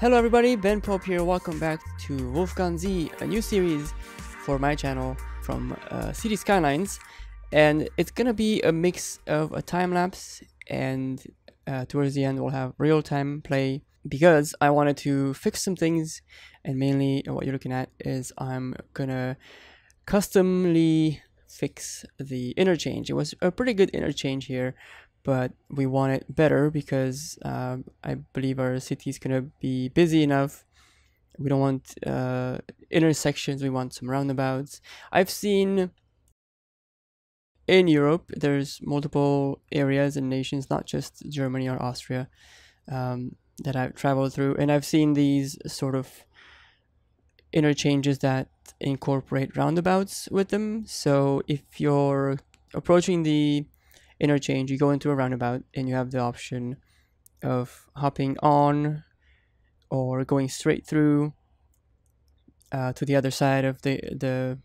Hello everybody, Ben Pope here. Welcome back to Wolfgangsee, a new series for my channel from uh, City Skylines. And it's gonna be a mix of a time lapse and uh, towards the end we'll have real time play because I wanted to fix some things and mainly what you're looking at is I'm gonna customly fix the interchange. It was a pretty good interchange here but we want it better because um, I believe our city is gonna be busy enough. We don't want uh, intersections. We want some roundabouts. I've seen in Europe there's multiple areas and nations, not just Germany or Austria, um, that I've traveled through, and I've seen these sort of interchanges that incorporate roundabouts with them. So if you're approaching the interchange, you go into a roundabout and you have the option of hopping on or going straight through uh, to the other side of the the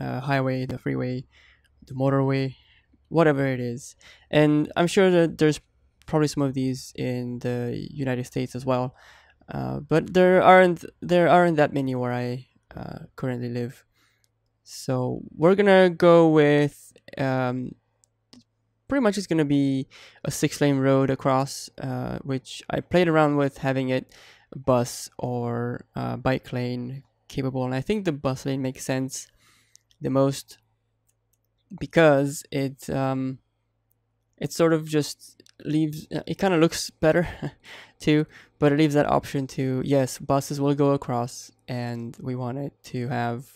uh, highway, the freeway, the motorway, whatever it is. And I'm sure that there's probably some of these in the United States as well, uh, but there aren't there aren't that many where I uh, currently live. So we're gonna go with um, pretty much it's going to be a six lane road across, uh, which I played around with having it bus or uh, bike lane capable. And I think the bus lane makes sense the most because it um, it sort of just leaves uh, it kind of looks better too but it leaves that option to yes buses will go across and we want it to have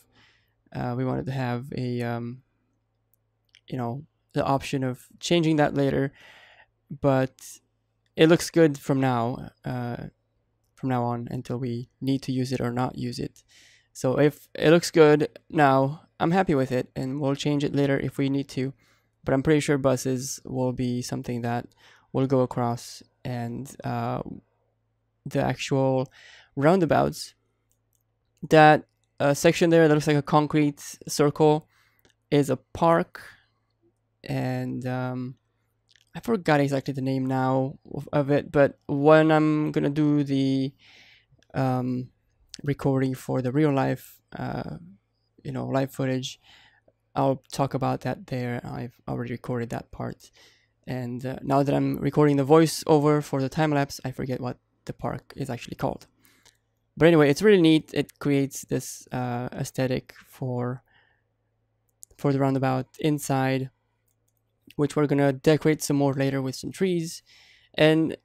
uh, we wanted to have a um, you know the option of changing that later, but it looks good from now, uh, from now on until we need to use it or not use it. So if it looks good now, I'm happy with it, and we'll change it later if we need to. But I'm pretty sure buses will be something that will go across, and uh, the actual roundabouts. That uh, section there that looks like a concrete circle is a park and um, I forgot exactly the name now of, of, it, but when I'm gonna do the um, recording for the real life, uh, you know, live footage, I'll talk about that there. I've already recorded that part, and uh, now that I'm recording the voiceover for the time lapse, I forget what the park is actually called. But anyway, it's really neat. It creates this uh, aesthetic for for the roundabout inside which we're gonna decorate some more later with some trees. And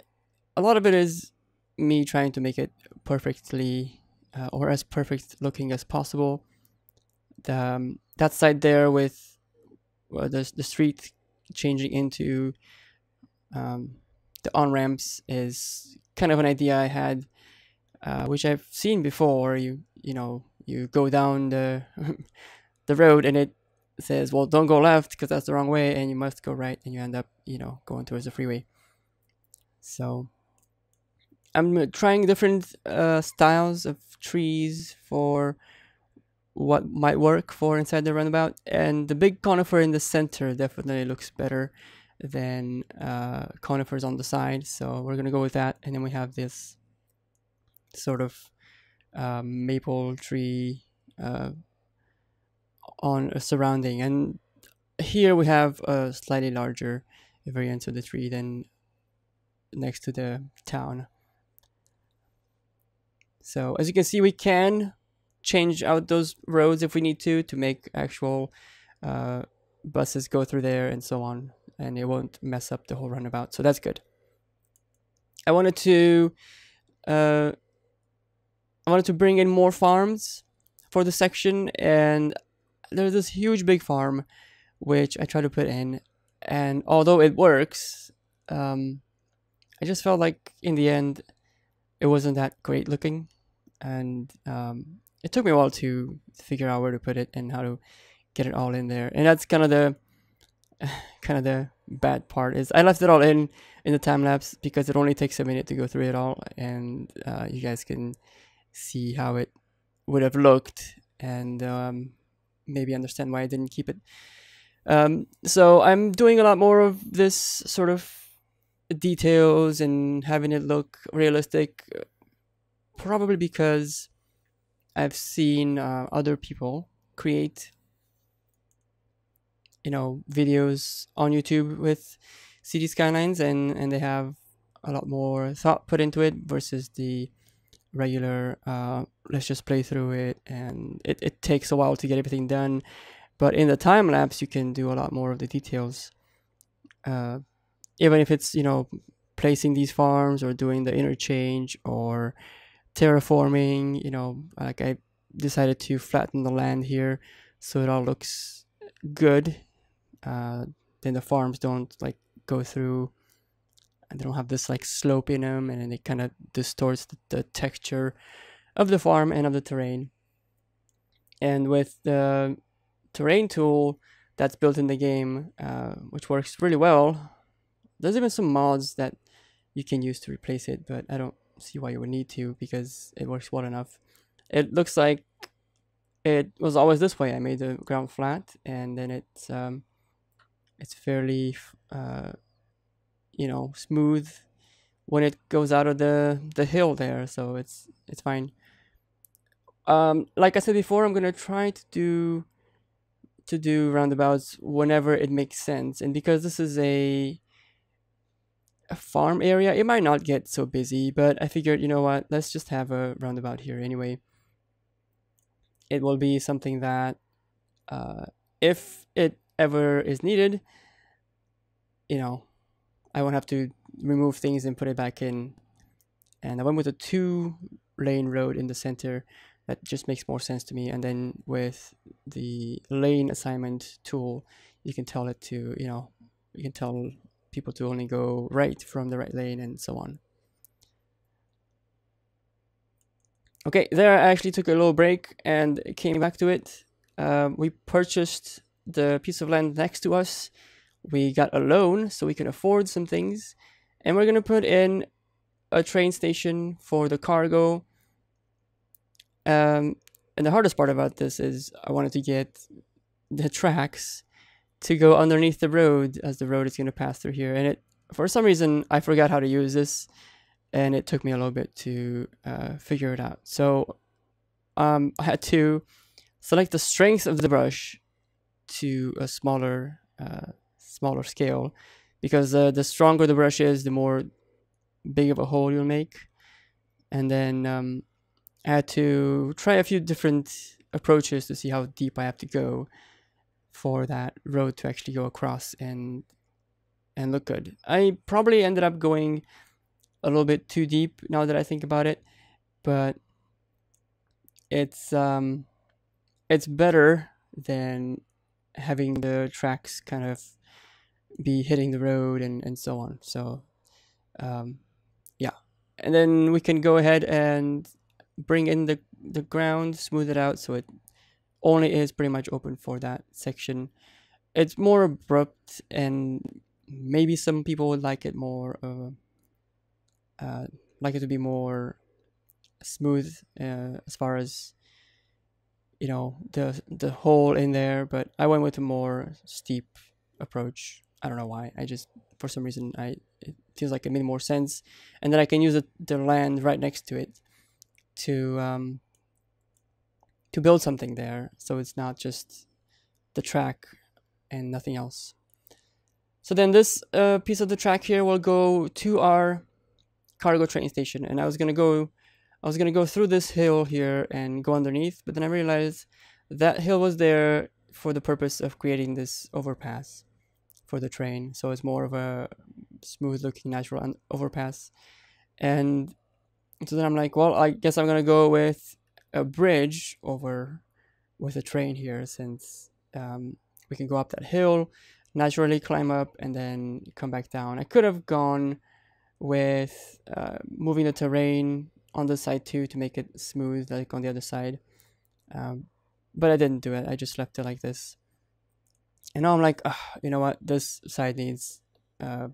a lot of it is me trying to make it perfectly uh, or as perfect looking as possible. The, um, that side there with the, the street changing into um, the on ramps is kind of an idea I had, uh, which I've seen before. You you know you go down the the road and it says, well, don't go left because that's the wrong way, and you must go right, and you end up, you know, going towards the freeway. So I'm trying different uh, styles of trees for what might work for inside the roundabout, and the big conifer in the center definitely looks better than uh, conifers on the side. So we're gonna go with that, and then we have this sort of um, maple tree uh, on a surrounding. And here we have a slightly larger variance of the tree than next to the town. So as you can see, we can change out those roads if we need to to make actual uh, buses go through there and so on, and it won't mess up the whole runabout. So that's good. I wanted to uh, I wanted to bring in more farms for the section, and there's this huge big farm which I try to put in, and although it works, um, I just felt like in the end it wasn't that great looking, and um, it took me a while to figure out where to put it and how to get it all in there, and that's kind of the kind of the bad part is I left it all in in the time lapse because it only takes a minute to go through it all, and uh, you guys can see how it would have looked and um, maybe understand why I didn't keep it. Um, so I'm doing a lot more of this sort of details and having it look realistic probably because I've seen uh, other people create, you know, videos on YouTube with City Skylines, and and they have a lot more thought put into it versus the regular uh, let's just play through it and it, it takes a while to get everything done. But in the time lapse you can do a lot more of the details uh, even if it's you know placing these farms or doing the interchange or terraforming you know like i decided to flatten the land here so it all looks good uh, then the farms don't like go through and they don't have this like slope in them and it kind of distorts the, the, texture of the farm and of the terrain. And with the terrain tool that's built in the game uh, which works really well there's even some mods that you can use to replace it but i don't see why you would need to because it works well enough. It looks like it was always this way. I made the ground flat and then it's um, it's fairly uh, you know smooth when it goes out of the the hill there so it's it's fine. Um like i said before i'm gonna try to do to do roundabouts whenever it makes sense and because this is a a farm area it might not get so busy but i figured you know what let's just have a roundabout here anyway. It will be something that uh, if it ever is needed you know I won't have to remove things and put it back in. And I went with a two lane road in the center. That just makes more sense to me. And then with the lane assignment tool, you can tell it to, you know, you can tell people to only go right from the right lane and so on. Okay, there I actually took a little break and came back to it. Um, we purchased the piece of land next to us we got a loan so we can afford some things and we're going to put in a train station for the cargo. Um, and the hardest part about this is i wanted to get the tracks to go underneath the road as the road is going to pass through here. And it for some reason i forgot how to use this and it took me a little bit to uh, figure it out. So um, i had to select the strength of the brush to a smaller uh, smaller scale because uh, the stronger the brush is, the more big of a hole you'll make. And then um, I had to try a few different approaches to see how deep I have to go for that road to actually go across and and look good. I probably ended up going a little bit too deep now that I think about it, but it's um it's better than having the tracks kind of be hitting the road and, and so on. So, um, yeah. And then we can go ahead and bring in the, the ground, smooth it out so it only is pretty much open for that section. It's more abrupt and maybe some people would like it more, uh, uh, like it to be more smooth uh, as far as you know the the hole in there but i went with a more steep approach I don't know why. I just for some reason I it feels like it made more sense, and then I can use the, the land right next to it to um, to build something there, so it's not just the track and nothing else. So then this uh, piece of the track here will go to our cargo train station, and I was gonna go, I was gonna go through this hill here and go underneath, but then I realized that hill was there for the purpose of creating this overpass for the train. So it's more of a smooth looking natural overpass. And so then I'm like, well, I guess I'm gonna go with a bridge over with a train here since um, we can go up that hill, naturally climb up, and then come back down. I could have gone with uh, moving the terrain on the side too to make it smooth, like on the other side. Um, but I didn't do it. I just left it like this and now I'm like, you know what, this side needs uh,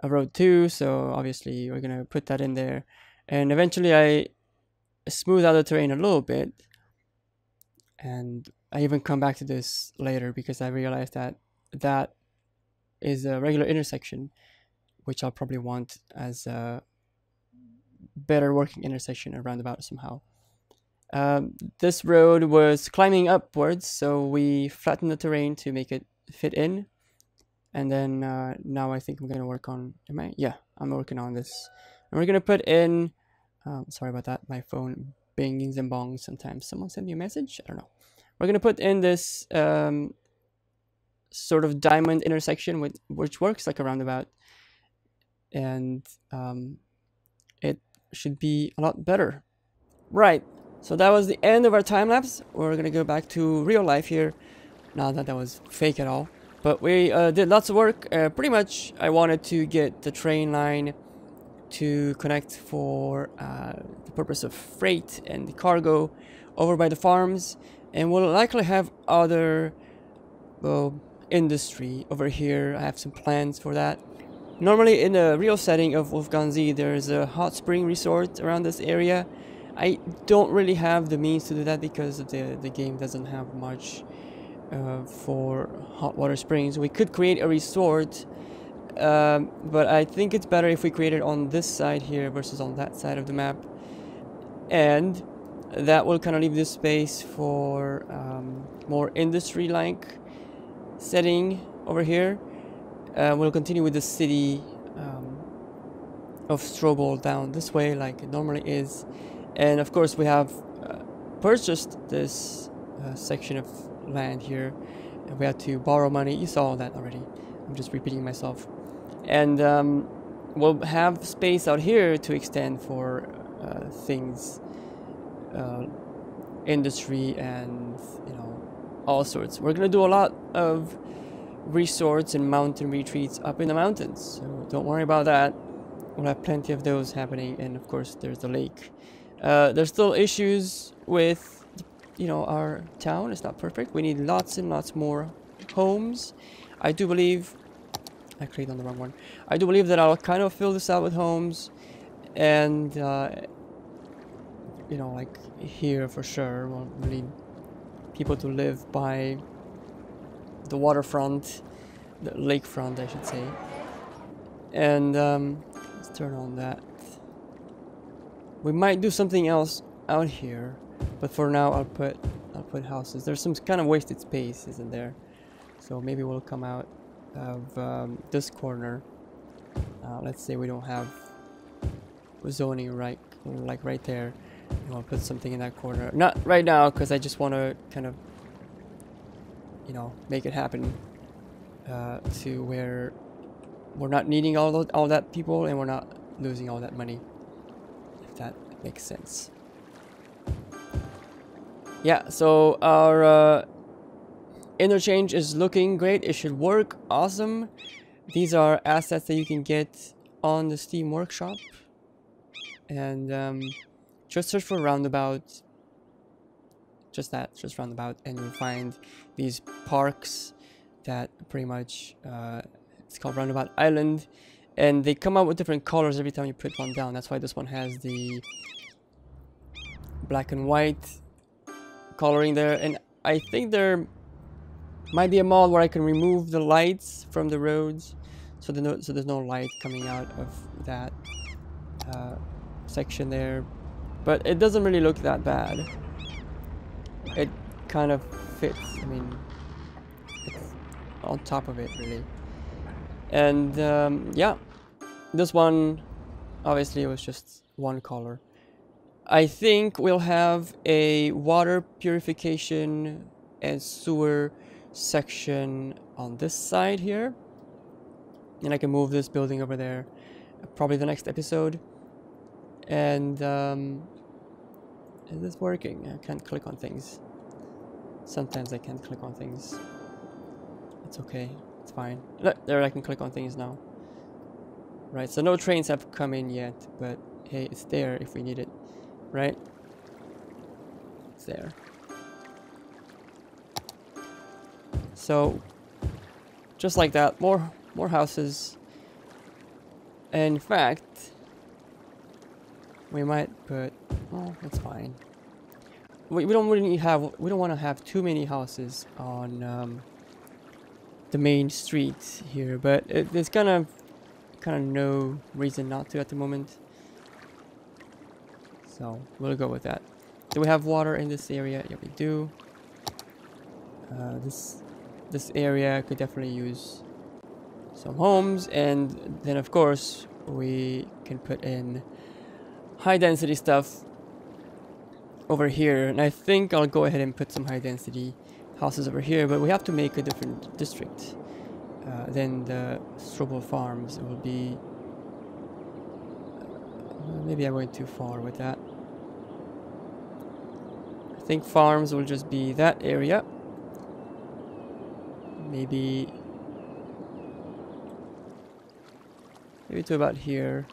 a road too, so obviously we're gonna put that in there. And eventually I smooth out the terrain a little bit, and I even come back to this later because I realized that that is a regular intersection, which I'll probably want as a better working intersection and roundabout somehow. Um, this road was climbing upwards, so we flattened the terrain to make it fit in. And then uh, now I think I'm gonna work on. Am I? Yeah, I'm working on this. And we're gonna put in. Um, sorry about that. My phone bings and bongs sometimes. Someone sent me a message. I don't know. We're gonna put in this um, sort of diamond intersection with which works like a roundabout, and um, it should be a lot better. Right. So that was the end of our time lapse. We're gonna go back to real life here. Not that that was fake at all. But we uh, did lots of work. Uh, pretty much, I wanted to get the train line to connect for uh, the purpose of freight and cargo over by the farms. And we'll likely have other well, industry over here. I have some plans for that. Normally, in the real setting of Wolfgangsee, there's a hot spring resort around this area. I don't really have the means to do that because the, the game doesn't have much uh, for hot water springs. We could create a resort, um, but I think it's better if we create it on this side here versus on that side of the map. And that will kind of leave this space for um, more industry-like setting over here. Uh, we'll continue with the city um, of Strobl down this way like it normally is. And of course we have uh, purchased this uh, section of land here and we had to borrow money. You saw that already. I'm just repeating myself. And um, we'll have space out here to extend for uh, things uh, industry and you know all sorts. We're gonna do a lot of resorts and mountain retreats up in the mountains so don't worry about that. We'll have plenty of those happening and of course there's the lake uh, there's still issues with you know, our town is not perfect. We need lots and lots more homes. I do believe, I clicked on the wrong one. I do believe that I'll kind of fill this out with homes and, uh, you know, like here for sure, we'll need people to live by the waterfront, the lakefront, I should say. And um, let's turn on that. We might do something else out here. But for now, I'll put I'll put houses. There's some kind of wasted space, isn't there? So maybe we'll come out of um, this corner. Uh, let's say we don't have zoning right, like right there. I'll put something in that corner. Not right now, because I just want to kind of, you know, make it happen uh, to where we're not needing all, all that people and we're not losing all that money. That makes sense yeah, so our uh, interchange is looking great. It should work awesome. These are assets that you can get on the Steam Workshop. And um, just search for roundabout. Just that, just roundabout. And you'll find these parks that pretty much, uh, it's called Roundabout Island. And they come out with different colors every time you put one down. That's why this one has the black and white coloring there. And I think there might be a mod where I can remove the lights from the roads so, the no, so there's no light coming out of that uh, section there. But it doesn't really look that bad. It kind of fits I mean it's on top of it really and um, yeah this one obviously it was just one color I think we'll have a water purification and sewer section on this side here. And I can move this building over there probably the next episode. And um, is this working? I can't click on things. Sometimes I can't click on things. It's okay. It's fine. Look, there I can click on things now. Right, so no trains have come in yet, but hey, it's there if we need it right? It's there. So, just like that, more more houses. In fact, we might put. Oh, that's fine. We, we don't really have. We don't want to have too many houses on um, the main street here, but it, there's kind of kind of no reason not to at the moment. So we'll go with that. Do we have water in this area? Yeah, we do. Uh, this this area could definitely use some homes and then of course we can put in high density stuff over here and I think I'll go ahead and put some high density houses over here but we have to make a different district uh, than the Strobl farms will be uh, maybe I went too far with that. I think farms will just be that area. Maybe maybe to about here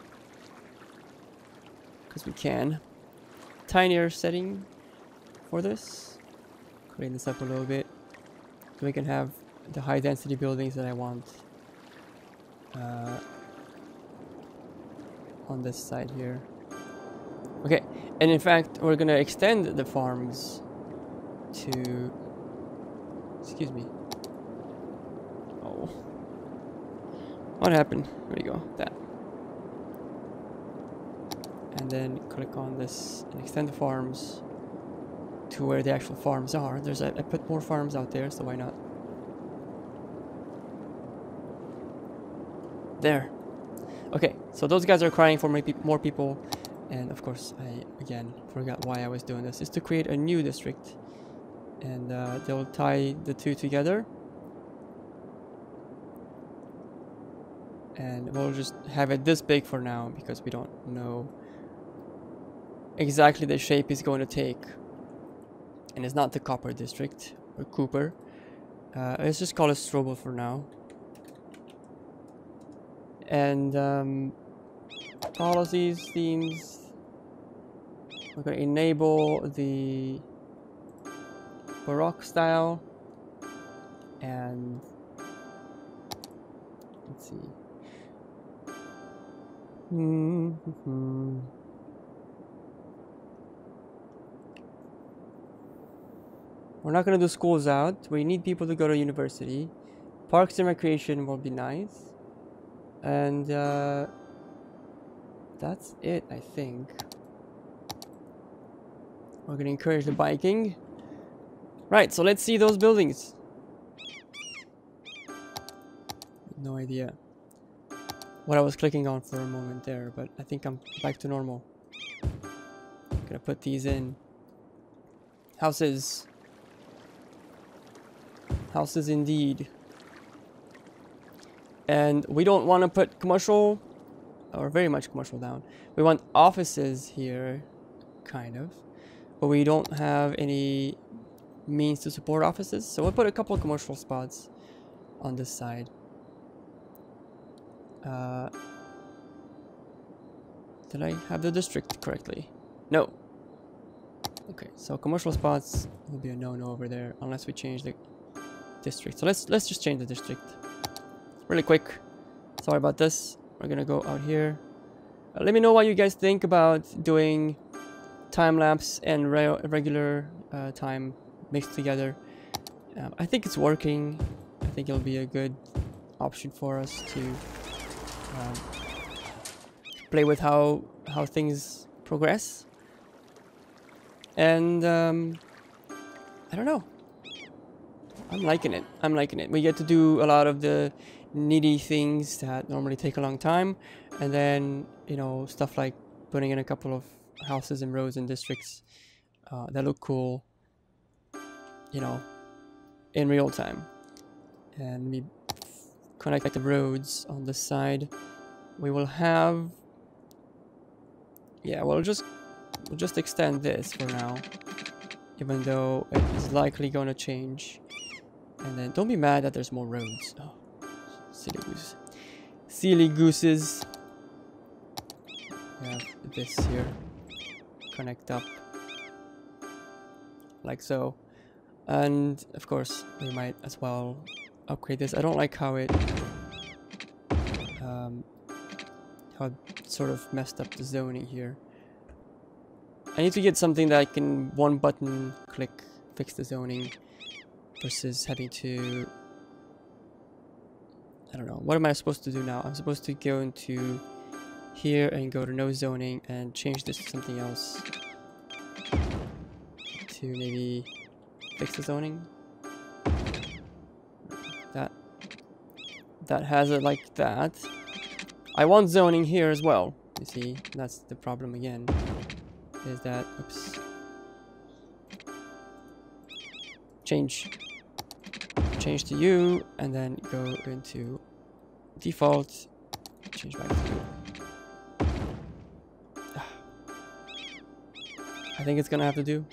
because we can. Tinier setting for this this up a little bit so we can have the high density buildings that I want uh, on this side here okay and in fact we're gonna extend the farms to excuse me Oh. What happened? There we go. That. And then click on this and extend the farms to where the actual farms are. There's a, I put more farms out there, so why not? There. Okay, so those guys are crying for more people. And of course, I again forgot why I was doing this. Is to create a new district. And uh, they'll tie the two together. and we'll just have it this big for now because we don't know exactly the shape he's going to take and it's not the copper district or Cooper. Uh, let's just call it Strobl for now. And um, policies themes. We're to enable the Baroque style. And let's see. Mm-hmm. We're not going to do schools out. We need people to go to university. Parks and recreation will be nice. And uh, that's it, I think. We're going to encourage the biking. Right, so let's see those buildings. No idea what I was clicking on for a moment there, but I think I'm back to normal. Gonna put these in. Houses. Houses indeed. And we don't want to put commercial, or very much commercial down. We want offices here, kind of. But we don't have any means to support offices, so we'll put a couple commercial spots on this side. Uh, did I have the district correctly? No. Okay, so commercial spots will be a no-no over there unless we change the district. So let's let's just change the district really quick. Sorry about this. We're gonna go out here. Uh, let me know what you guys think about doing time lapse and re regular uh, time mixed together. Um, I think it's working. I think it'll be a good option for us to um, play with how how things progress. And um, I don't know. I'm liking it. I'm liking it. We get to do a lot of the needy things that normally take a long time, and then you know stuff like putting in a couple of houses and roads and districts uh, that look cool. You know, in real time, and we connect like, the roads on the side. We will have... Yeah, we'll just, we'll just extend this for now. Even though it is likely going to change. And then don't be mad that there's more roads. Oh, silly goose. Silly gooses. We have this here. Connect up. Like so. And of course, we might as well upgrade this. I don't like how it um, how it sort of messed up the zoning here. I need to get something that I can one button click fix the zoning versus having to I don't know what am I supposed to do now I'm supposed to go into here and go to no zoning and change this to something else. To maybe fix the zoning. That that has it like that. I want zoning here as well. You see, that's the problem again. Is that oops. Change change to you and then go into default change back to you. I think it's gonna have to do.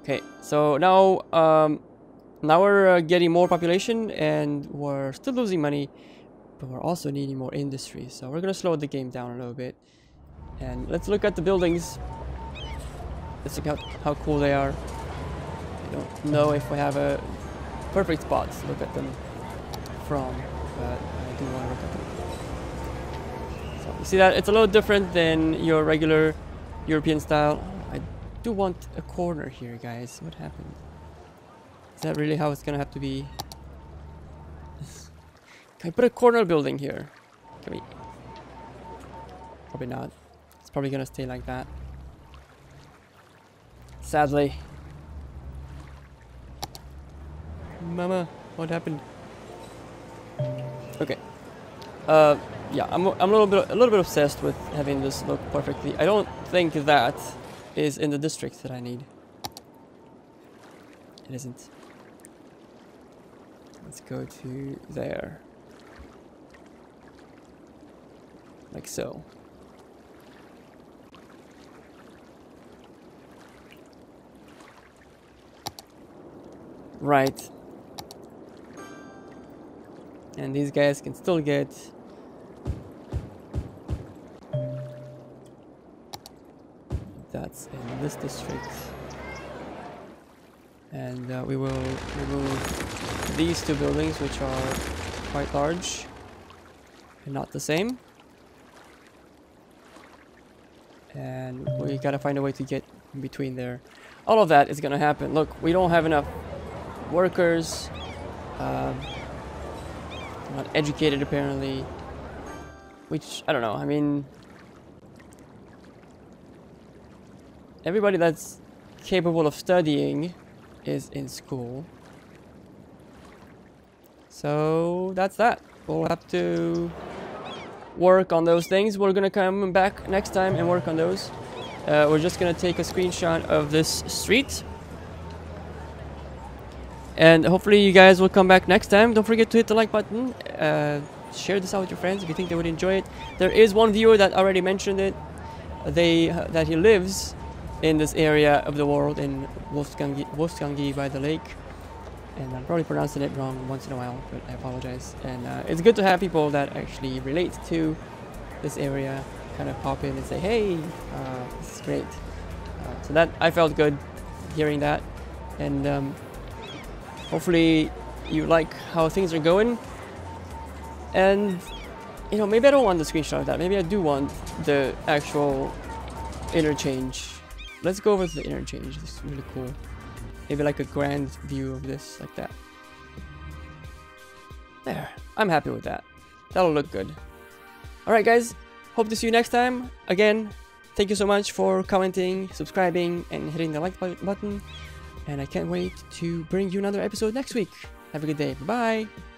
Okay, so now um, now we're uh, getting more population and we're still losing money, but we're also needing more industry. So we're gonna slow the game down a little bit. And let's look at the buildings. Let's look at how cool they are. Don't know if we have a perfect spot to look at them from, but I do want to look at them. So you see that it's a little different than your regular European style. I do want a corner here, guys. What happened? Is that really how it's gonna have to be? Can I put a corner building here? Can we? Probably not. It's probably gonna stay like that. Sadly. Mama, what happened? Okay. Uh, yeah, I'm, I'm a little bit a little bit obsessed with having this look perfectly. I don't think that is in the district that I need. It isn't. Let's go to there. Like so. Right. And these guys can still get that's in this district. And uh, we will remove these two buildings which are quite large and not the same. And we gotta find a way to get in between there. All of that is gonna happen. Look, we don't have enough workers. Um, not educated apparently. Which, I don't know, I mean... Everybody that's capable of studying is in school. So that's that. We'll have to work on those things. We're gonna come back next time and work on those. Uh, we're just gonna take a screenshot of this street. And hopefully you guys will come back next time. Don't forget to hit the like button. Uh, share this out with your friends if you think they would enjoy it. There is one viewer that already mentioned it. They uh, that he lives in this area of the world in Wolfgangi, Wolfgangi by the lake. And I'm probably pronouncing it wrong once in a while, but I apologize. And uh, it's good to have people that actually relate to this area kind of pop in and say, hey, uh, this is great. Uh, so that I felt good hearing that. And um, hopefully you like how things are going. And, you know, maybe I don't want the screenshot of that. Maybe I do want the actual interchange Let's go over to the interchange. This is really cool. Maybe like a grand view of this, like that. There. I'm happy with that. That'll look good. Alright guys, hope to see you next time. Again, thank you so much for commenting, subscribing, and hitting the like button. And I can't wait to bring you another episode next week. Have a good day. Bye-bye.